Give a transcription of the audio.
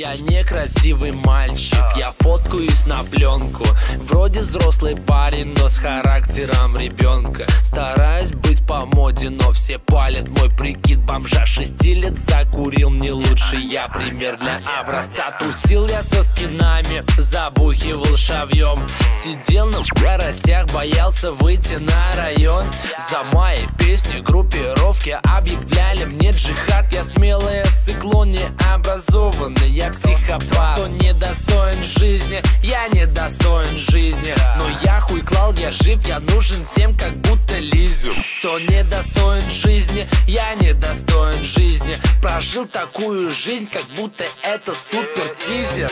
я некрасивый мальчик. Я фоткаюсь на пленку. Вроде взрослый парень, но с характером ребенка. Стараюсь быть по моде, но все палят мой прикид. Бомжа шести лет закурил, мне лучше. Я пример для образца Тусил я со скинами, забухивал шавьем Сидел на скоростях, боялся выйти на район. За мои песни группировки объявляли мне джихад. Я смеялся образованный, я психопат. Кто недостоин жизни, я недостоин жизни. Но я хуй клал, я жив, я нужен всем, как будто Лизу Кто недостоин жизни, я недостоин жизни. Прожил такую жизнь, как будто это супер тизер